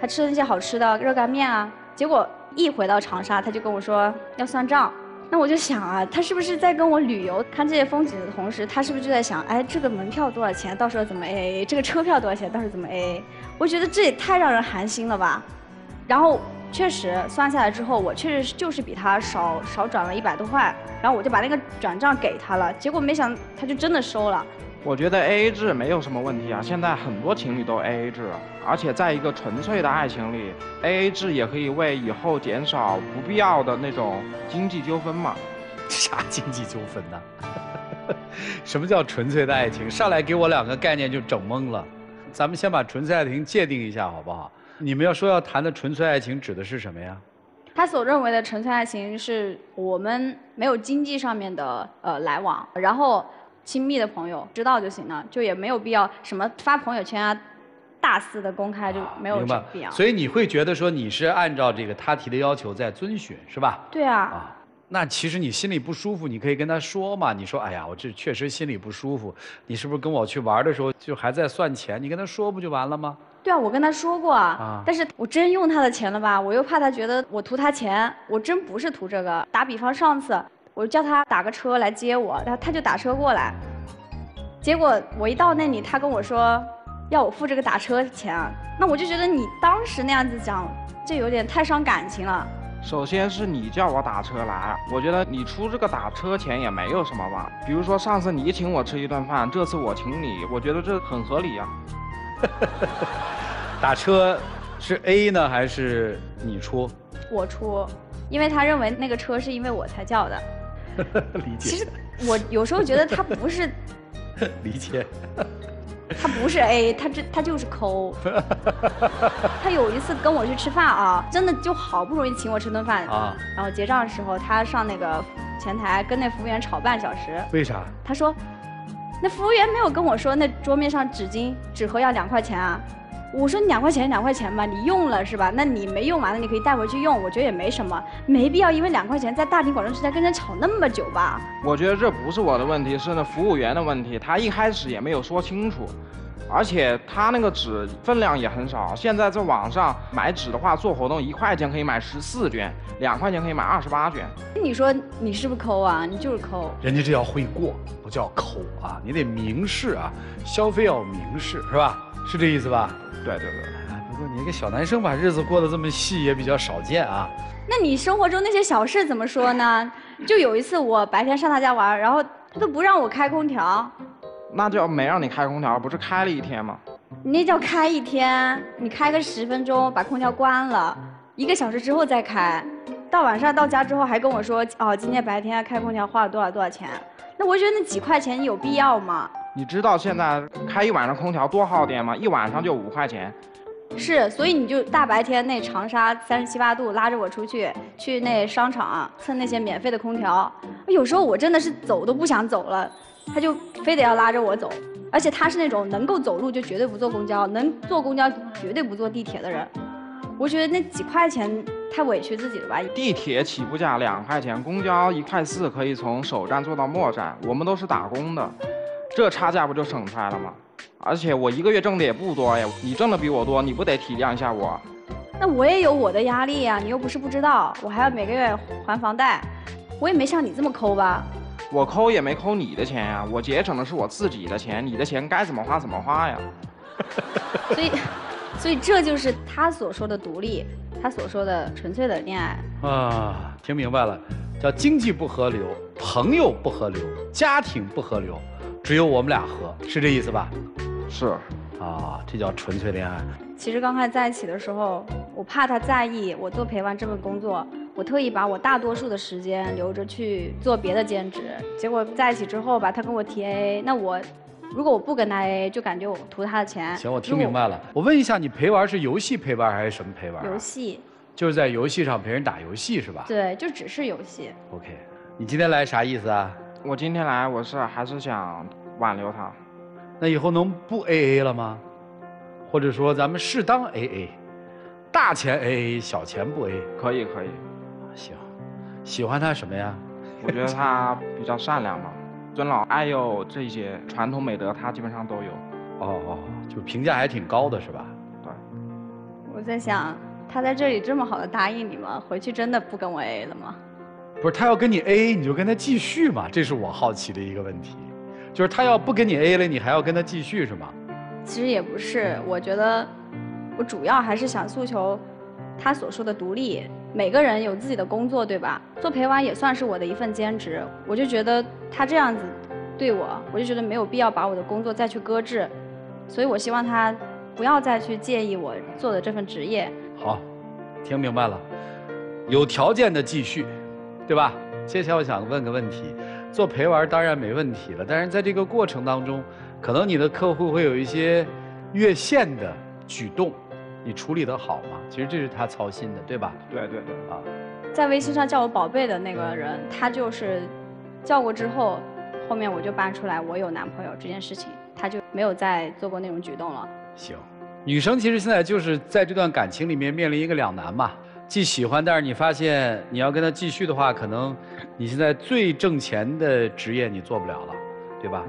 还吃了那些好吃的热干面啊。结果一回到长沙，他就跟我说要算账。那我就想啊，他是不是在跟我旅游看这些风景的同时，他是不是就在想，哎，这个门票多少钱？到时候怎么 AA？这个车票多少钱？到时候怎么 AA？我觉得这也太让人寒心了吧。然后确实算下来之后，我确实就是比他少少转了一百多块，然后我就把那个转账给他了。结果没想他就真的收了。我觉得 A A 制没有什么问题啊，现在很多情侣都 A A 制，而且在一个纯粹的爱情里，A A 制也可以为以后减少不必要的那种经济纠纷嘛。啥经济纠纷呢？什么叫纯粹的爱情？上来给我两个概念就整懵了。咱们先把纯粹爱情界定一下好不好？你们要说要谈的纯粹爱情指的是什么呀？他所认为的纯粹爱情是我们没有经济上面的呃来往，然后。亲密的朋友知道就行了，就也没有必要什么发朋友圈啊，大肆的公开就没有必要。所以你会觉得说你是按照这个他提的要求在遵循，是吧？对啊。啊，那其实你心里不舒服，你可以跟他说嘛。你说，哎呀，我这确实心里不舒服。你是不是跟我去玩的时候就还在算钱？你跟他说不就完了吗？对啊，我跟他说过啊。但是我真用他的钱了吧？我又怕他觉得我图他钱，我真不是图这个。打比方，上次。我叫他打个车来接我，然后他就打车过来。结果我一到那里，他跟我说要我付这个打车钱，那我就觉得你当时那样子讲，这有点太伤感情了。首先是你叫我打车来，我觉得你出这个打车钱也没有什么吧。比如说上次你请我吃一顿饭，这次我请你，我觉得这很合理呀。打车是 A 呢，还是你出？我出，因为他认为那个车是因为我才叫的。理解。其实我有时候觉得他不是。理解。他不是 A，他这他就是抠。他有一次跟我去吃饭啊，真的就好不容易请我吃顿饭啊。然后结账的时候，他上那个前台跟那服务员吵半小时。为啥？他说，那服务员没有跟我说那桌面上纸巾纸盒要两块钱啊。我说你两块钱两块钱吧，你用了是吧？那你没用完了，你可以带回去用，我觉得也没什么，没必要因为两块钱在大庭广众之下跟人吵那么久吧。我觉得这不是我的问题，是那服务员的问题，他一开始也没有说清楚，而且他那个纸分量也很少。现在在网上买纸的话，做活动一块钱可以买十四卷，两块钱可以买二十八卷。你说你是不是抠啊？你就是抠。人家这叫会过，不叫抠啊！你得明示啊，消费要明示是吧？是这意思吧？对对对，不过你一个小男生把日子过得这么细也比较少见啊。那你生活中那些小事怎么说呢？就有一次我白天上他家玩，然后他都不让我开空调。那叫没让你开空调，不是开了一天吗？你那叫开一天，你开个十分钟把空调关了，一个小时之后再开，到晚上到家之后还跟我说哦，今天白天开空调花了多少多少钱？那我觉得那几块钱有必要吗？你知道现在开一晚上空调多耗电吗？一晚上就五块钱。是，所以你就大白天那长沙三十七八度拉着我出去，去那商场蹭那些免费的空调。有时候我真的是走都不想走了，他就非得要拉着我走。而且他是那种能够走路就绝对不坐公交，能坐公交绝对不坐地铁的人。我觉得那几块钱太委屈自己了吧？地铁起步价两块钱，公交一块四可以从首站坐到末站。我们都是打工的。这差价不就省出来了吗？而且我一个月挣的也不多呀，你挣的比我多，你不得体谅一下我？那我也有我的压力呀，你又不是不知道，我还要每个月还房贷，我也没像你这么抠吧？我抠也没抠你的钱呀，我节省的是我自己的钱，你的钱该怎么花怎么花呀。所以，所以这就是他所说的独立，他所说的纯粹的恋爱。啊，听明白了。叫经济不合流，朋友不合流，家庭不合流，只有我们俩合，是这意思吧？是，啊，这叫纯粹恋爱。其实刚开始在一起的时候，我怕他在意我做陪玩这份工作，我特意把我大多数的时间留着去做别的兼职。结果在一起之后吧，他跟我提 AA，那我如果我不跟他 AA，就感觉我图他的钱。行，我听明白了。我问一下，你陪玩是游戏陪玩还是什么陪玩？游戏。就是在游戏上陪人打游戏是吧？对，就只是游戏。OK，你今天来啥意思啊？我今天来，我是还是想挽留他。那以后能不 AA 了吗？或者说咱们适当 AA，大钱 AA，小钱不 AA？可以可以。行，喜欢他什么呀？我觉得他比较善良嘛，尊老爱幼这些传统美德他基本上都有。哦哦，就评价还挺高的是吧？对。我在想。他在这里这么好的答应你吗？回去真的不跟我 AA 了吗？不是，他要跟你 AA，你就跟他继续嘛。这是我好奇的一个问题，就是他要不跟你 AA 了，你还要跟他继续是吗？其实也不是，我觉得我主要还是想诉求他所说的独立。每个人有自己的工作，对吧？做陪玩也算是我的一份兼职。我就觉得他这样子对我，我就觉得没有必要把我的工作再去搁置。所以我希望他不要再去介意我做的这份职业。好，听明白了，有条件的继续，对吧？接下来我想问个问题，做陪玩当然没问题了，但是在这个过程当中，可能你的客户会有一些越线的举动，你处理得好吗？其实这是他操心的，对吧？对对对啊，在微信上叫我宝贝的那个人，他就是叫过之后，后面我就搬出来我有男朋友这件事情，他就没有再做过那种举动了。行。女生其实现在就是在这段感情里面面临一个两难嘛，既喜欢，但是你发现你要跟他继续的话，可能你现在最挣钱的职业你做不了了，对吧？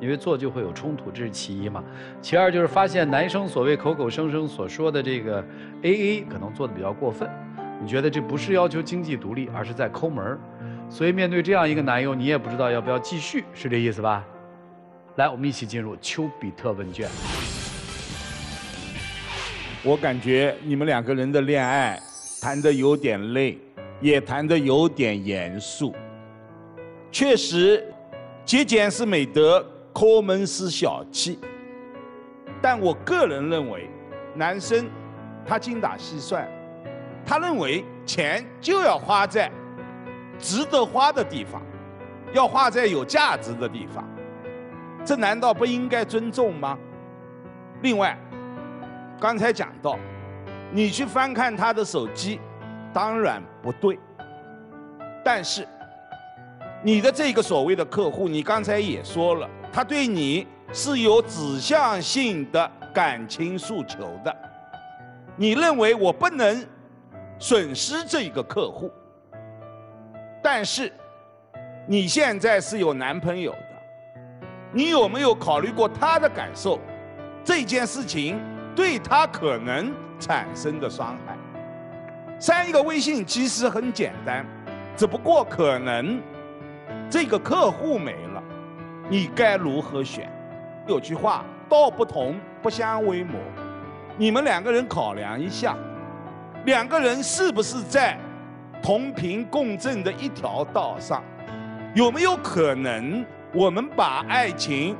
因为做就会有冲突，这是其一嘛。其二就是发现男生所谓口口声声所说的这个 AA 可能做的比较过分，你觉得这不是要求经济独立，而是在抠门儿。所以面对这样一个男友，你也不知道要不要继续，是这意思吧？来，我们一起进入丘比特问卷。我感觉你们两个人的恋爱谈得有点累，也谈得有点严肃。确实，节俭是美德，抠门是小气。但我个人认为，男生他精打细算，他认为钱就要花在值得花的地方，要花在有价值的地方，这难道不应该尊重吗？另外，刚才讲到，你去翻看他的手机，当然不对，但是。你的这个所谓的客户，你刚才也说了，他对你是有指向性的感情诉求的。你认为我不能损失这个客户，但是你现在是有男朋友的，你有没有考虑过他的感受？这件事情对他可能产生的伤害。删一个微信其实很简单，只不过可能。这个客户没了，你该如何选？有句话，道不同不相为谋。你们两个人考量一下，两个人是不是在同频共振的一条道上？有没有可能我们把爱情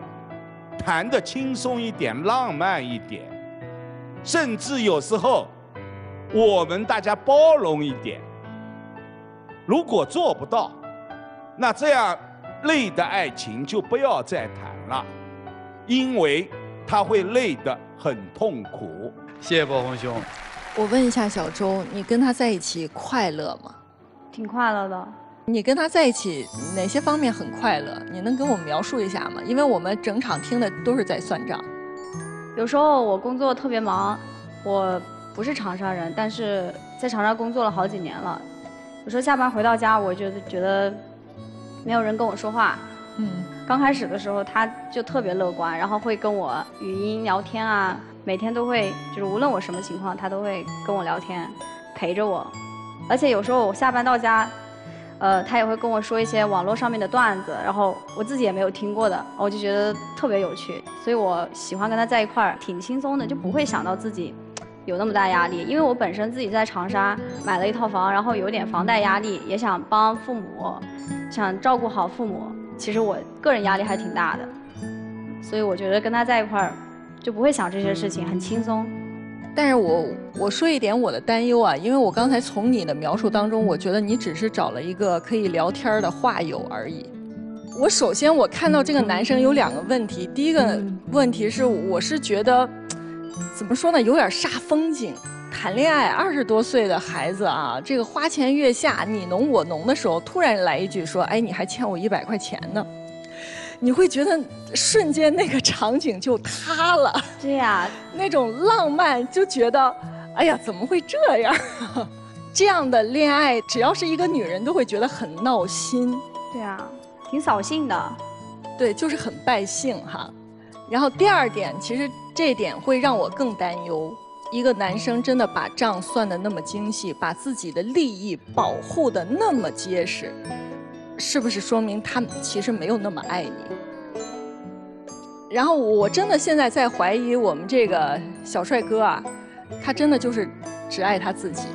谈得轻松一点、浪漫一点，甚至有时候我们大家包容一点？如果做不到，那这样累的爱情就不要再谈了，因为他会累得很痛苦。谢谢波峰兄。我问一下小周，你跟他在一起快乐吗？挺快乐的。你跟他在一起哪些方面很快乐？你能给我描述一下吗？因为我们整场听的都是在算账。有时候我工作特别忙，我不是长沙人，但是在长沙工作了好几年了。有时候下班回到家，我就觉得。没有人跟我说话，嗯，刚开始的时候他就特别乐观，然后会跟我语音聊天啊，每天都会，就是无论我什么情况，他都会跟我聊天，陪着我，而且有时候我下班到家，呃，他也会跟我说一些网络上面的段子，然后我自己也没有听过的，我就觉得特别有趣，所以我喜欢跟他在一块儿，挺轻松的，就不会想到自己。有那么大压力，因为我本身自己在长沙买了一套房，然后有点房贷压力，也想帮父母，想照顾好父母。其实我个人压力还挺大的，所以我觉得跟他在一块儿就不会想这些事情，很轻松。但是我我说一点我的担忧啊，因为我刚才从你的描述当中，我觉得你只是找了一个可以聊天的话友而已。我首先我看到这个男生有两个问题，第一个问题是我是觉得。怎么说呢？有点煞风景。谈恋爱二十多岁的孩子啊，这个花前月下你侬我侬的时候，突然来一句说：“哎，你还欠我一百块钱呢。”你会觉得瞬间那个场景就塌了。对呀，那种浪漫就觉得，哎呀，怎么会这样？这样的恋爱，只要是一个女人都会觉得很闹心。对啊，挺扫兴的。对，就是很败兴哈。然后第二点，其实。这点会让我更担忧。一个男生真的把账算得那么精细，把自己的利益保护得那么结实，是不是说明他其实没有那么爱你？然后我真的现在在怀疑我们这个小帅哥啊，他真的就是只爱他自己。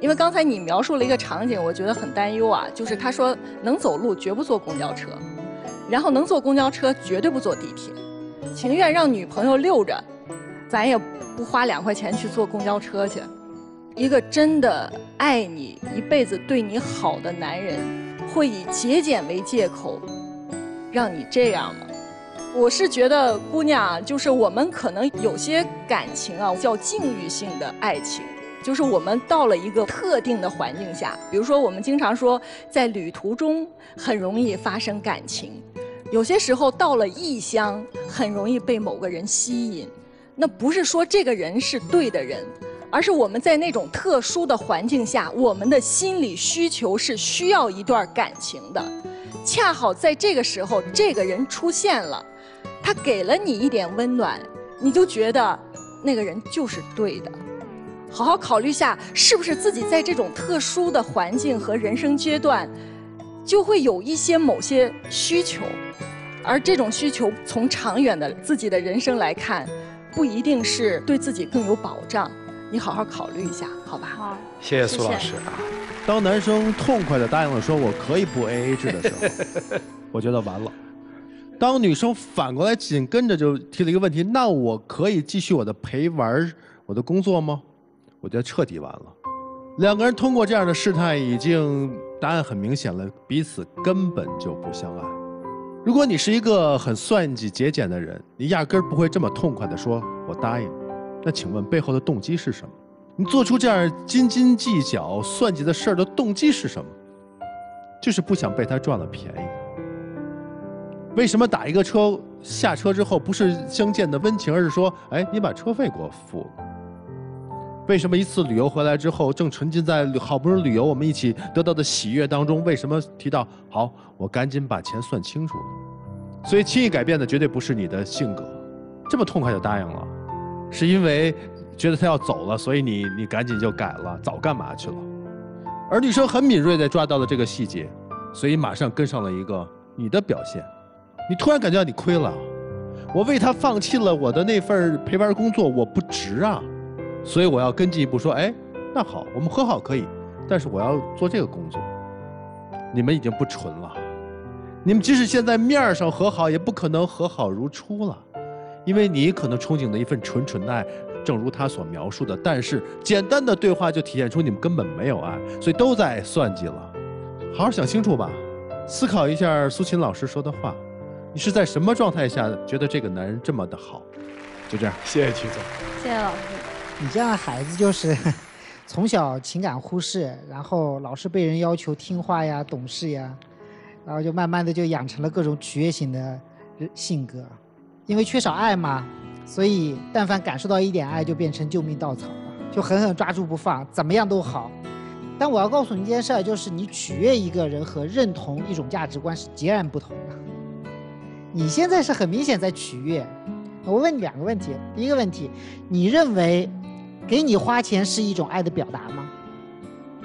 因为刚才你描述了一个场景，我觉得很担忧啊，就是他说能走路绝不坐公交车，然后能坐公交车绝对不坐地铁。情愿让女朋友溜着，咱也不花两块钱去坐公交车去。一个真的爱你、一辈子对你好的男人，会以节俭为借口，让你这样吗？我是觉得，姑娘，就是我们可能有些感情啊，叫境遇性的爱情，就是我们到了一个特定的环境下，比如说我们经常说，在旅途中很容易发生感情。有些时候到了异乡，很容易被某个人吸引，那不是说这个人是对的人，而是我们在那种特殊的环境下，我们的心理需求是需要一段感情的。恰好在这个时候，这个人出现了，他给了你一点温暖，你就觉得那个人就是对的。好好考虑下，是不是自己在这种特殊的环境和人生阶段，就会有一些某些需求。而这种需求，从长远的自己的人生来看，不一定是对自己更有保障。你好好考虑一下，好吧？好，谢谢苏老师啊。当男生痛快的答应了说我可以不 AA 制的时候，我觉得完了。当女生反过来紧跟着就提了一个问题：那我可以继续我的陪玩我的工作吗？我觉得彻底完了。两个人通过这样的试探，已经答案很明显了，彼此根本就不相爱。如果你是一个很算计节俭的人，你压根儿不会这么痛快的说“我答应”。那请问背后的动机是什么？你做出这样斤斤计较、算计的事儿的动机是什么？就是不想被他赚了便宜。为什么打一个车下车之后不是相见的温情，而是说，哎，你把车费给我付？为什么一次旅游回来之后，正沉浸在好不容易旅游我们一起得到的喜悦当中，为什么提到好，我赶紧把钱算清楚？所以轻易改变的绝对不是你的性格，这么痛快就答应了，是因为觉得他要走了，所以你你赶紧就改了，早干嘛去了？而女生很敏锐地抓到了这个细节，所以马上跟上了一个你的表现。你突然感觉到你亏了，我为他放弃了我的那份陪玩工作，我不值啊，所以我要跟进一步说，哎，那好，我们和好可以，但是我要做这个工作。你们已经不纯了，你们即使现在面上和好，也不可能和好如初了，因为你可能憧憬的一份纯纯的爱，正如他所描述的，但是简单的对话就体现出你们根本没有爱，所以都在算计了。好好想清楚吧，思考一下苏秦老师说的话。你是在什么状态下觉得这个男人这么的好？就这样，谢谢曲总，谢谢老师。你这样的孩子就是 从小情感忽视，然后老是被人要求听话呀、懂事呀，然后就慢慢的就养成了各种取悦型的性格。因为缺少爱嘛，所以但凡感受到一点爱，就变成救命稻草了，就狠狠抓住不放，怎么样都好。但我要告诉你一件事儿，就是你取悦一个人和认同一种价值观是截然不同的。你现在是很明显在取悦，我问你两个问题。第一个问题，你认为给你花钱是一种爱的表达吗？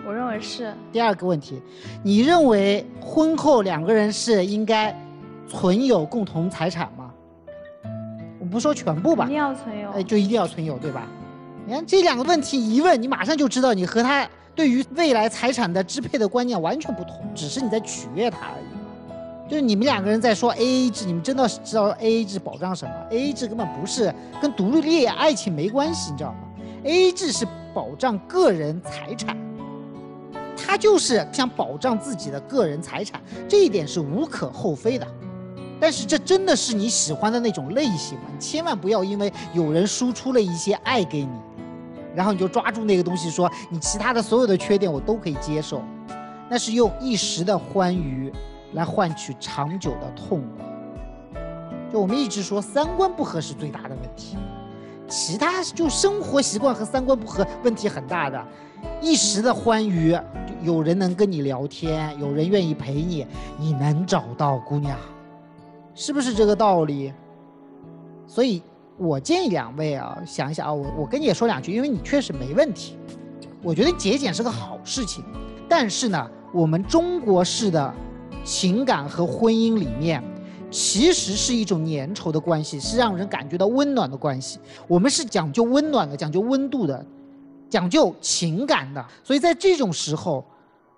我认为是。第二个问题，你认为婚后两个人是应该存有共同财产吗？我不说全部吧。一定要存有。哎，就一定要存有，对吧？你看这两个问题一问，你马上就知道你和他对于未来财产的支配的观念完全不同，只是你在取悦他而已。就是你们两个人在说 A A 制，你们真的是知道 A A 制保障什么？A A 制根本不是跟独立爱情没关系，你知道吗？A A 制是保障个人财产，他就是想保障自己的个人财产，这一点是无可厚非的。但是这真的是你喜欢的那种类型吗？你千万不要因为有人输出了一些爱给你，然后你就抓住那个东西说你其他的所有的缺点我都可以接受，那是用一时的欢愉。来换取长久的痛苦。就我们一直说三观不合是最大的问题，其他就生活习惯和三观不合问题很大的。一时的欢愉，有人能跟你聊天，有人愿意陪你，你能找到姑娘，是不是这个道理？所以我建议两位啊，想一想啊，我我跟你也说两句，因为你确实没问题。我觉得节俭是个好事情，但是呢，我们中国式的。情感和婚姻里面，其实是一种粘稠的关系，是让人感觉到温暖的关系。我们是讲究温暖的，讲究温度的，讲究情感的。所以在这种时候，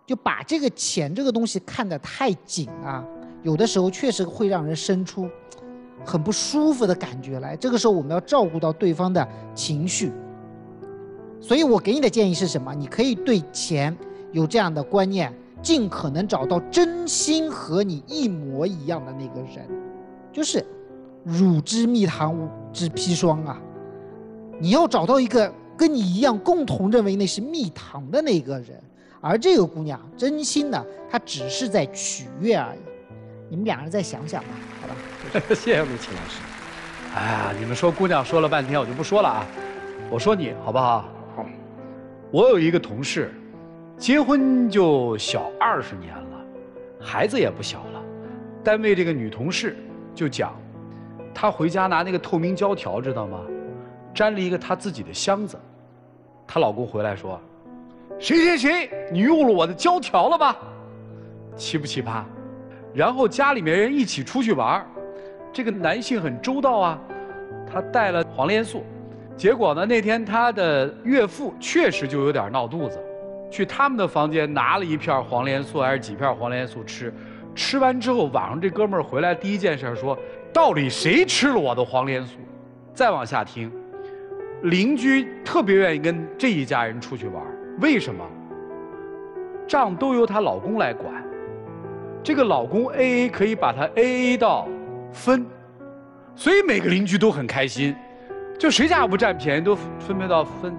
就把这个钱这个东西看得太紧啊，有的时候确实会让人生出很不舒服的感觉来。这个时候我们要照顾到对方的情绪。所以我给你的建议是什么？你可以对钱有这样的观念。尽可能找到真心和你一模一样的那个人，就是乳之蜜糖，之砒霜啊！你要找到一个跟你一样共同认为那是蜜糖的那个人，而这个姑娘真心的，她只是在取悦而已。你们两人再想想吧，好吧？谢谢陆琪老师。哎呀，你们说姑娘说了半天，我就不说了啊。我说你好不好？好。我有一个同事。结婚就小二十年了，孩子也不小了。单位这个女同事就讲，她回家拿那个透明胶条，知道吗？粘了一个她自己的箱子。她老公回来说：“谁谁谁，你用了我的胶条了吧？”奇不奇葩？然后家里面人一起出去玩，这个男性很周到啊，他带了黄连素。结果呢，那天他的岳父确实就有点闹肚子。去他们的房间拿了一片黄连素还是几片黄连素吃，吃完之后，晚上这哥们儿回来第一件事说：“到底谁吃了我的黄连素？”再往下听，邻居特别愿意跟这一家人出去玩，为什么？账都由她老公来管，这个老公 A A 可以把它 A A 到分，所以每个邻居都很开心，就谁家不占便宜都分配到分。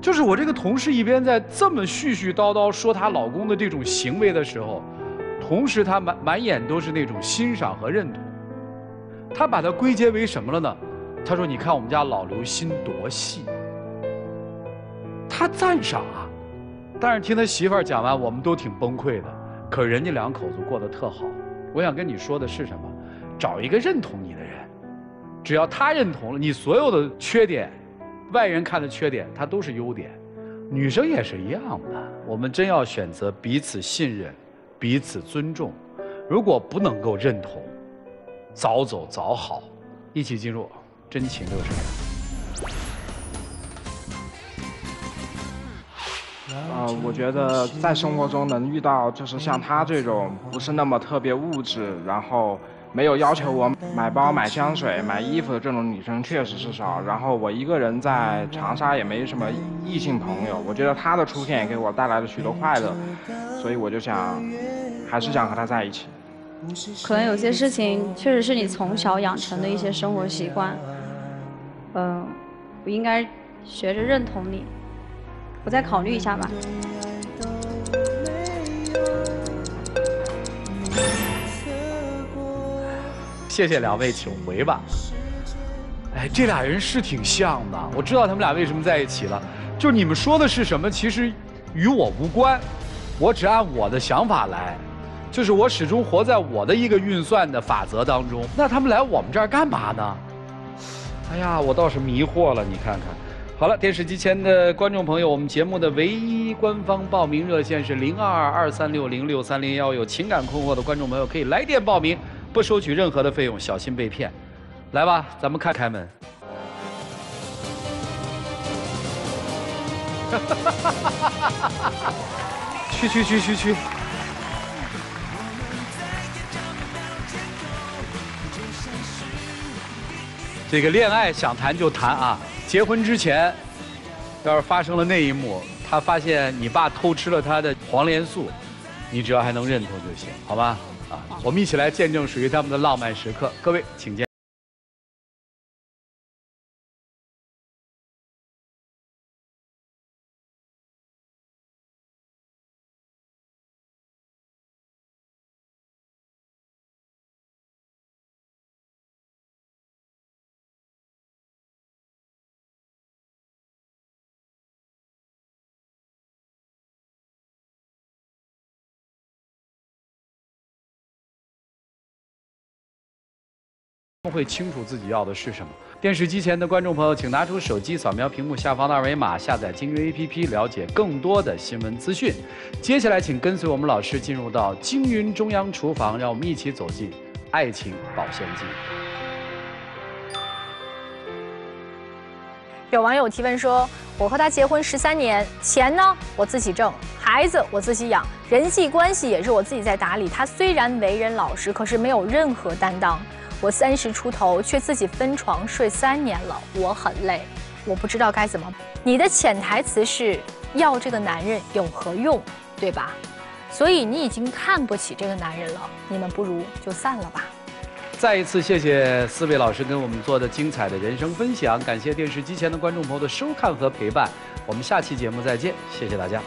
就是我这个同事一边在这么絮絮叨叨说她老公的这种行为的时候，同时她满满眼都是那种欣赏和认同。她把它归结为什么了呢？她说：“你看我们家老刘心多细。”她赞赏啊，但是听他媳妇儿讲完，我们都挺崩溃的。可人家两口子过得特好。我想跟你说的是什么？找一个认同你的人，只要他认同了你所有的缺点。外人看的缺点，他都是优点。女生也是一样的。我们真要选择彼此信任、彼此尊重。如果不能够认同，早走早好。一起进入真情六十秒。呃，我觉得在生活中能遇到就是像他这种不是那么特别物质，然后。没有要求我买包、买香水、买衣服的这种女生确实是少。然后我一个人在长沙也没什么异性朋友，我觉得她的出现也给我带来了许多快乐，所以我就想，还是想和她在一起。可能有些事情确实是你从小养成的一些生活习惯，嗯，我应该学着认同你，我再考虑一下吧。谢谢两位，请回吧。哎，这俩人是挺像的，我知道他们俩为什么在一起了。就是你们说的是什么，其实与我无关，我只按我的想法来，就是我始终活在我的一个运算的法则当中。那他们来我们这儿干嘛呢？哎呀，我倒是迷惑了，你看看。好了，电视机前的观众朋友，我们节目的唯一官方报名热线是零二二三六零六三零幺，有情感困惑的观众朋友可以来电报名。不收取任何的费用，小心被骗。来吧，咱们看开门。去去去去去。这个恋爱想谈就谈啊，结婚之前，要是发生了那一幕，他发现你爸偷吃了他的黄连素，你只要还能认同就行，好吧？啊我们一起来见证属于他们的浪漫时刻，各位请见。会清楚自己要的是什么。电视机前的观众朋友，请拿出手机扫描屏幕下方的二维码，下载金云 APP，了解更多的新闻资讯。接下来，请跟随我们老师进入到金云中央厨房，让我们一起走进爱情保鲜剂。有网友提问说：“我和他结婚十三年，钱呢我自己挣，孩子我自己养，人际关系也是我自己在打理。他虽然为人老实，可是没有任何担当。”我三十出头，却自己分床睡三年了，我很累，我不知道该怎么。你的潜台词是要这个男人有何用，对吧？所以你已经看不起这个男人了，你们不如就散了吧。再一次谢谢四位老师跟我们做的精彩的人生分享，感谢电视机前的观众朋友的收看和陪伴，我们下期节目再见，谢谢大家。